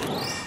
you